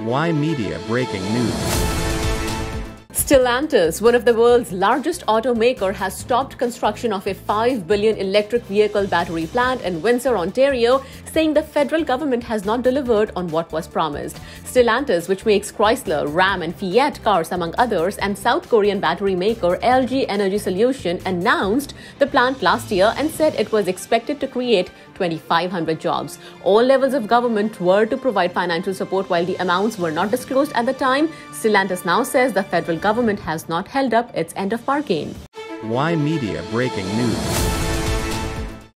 Y Media Breaking News. Stellantis, one of the world's largest automaker, has stopped construction of a 5 billion electric vehicle battery plant in Windsor, Ontario, saying the federal government has not delivered on what was promised. Stellantis, which makes Chrysler, Ram, and Fiat cars among others, and South Korean battery maker LG Energy Solution announced the plant last year and said it was expected to create 2,500 jobs. All levels of government were to provide financial support while the amounts were not disclosed at the time. Stellantis now says the federal government has not held up its end of bargain. Y Media Breaking News.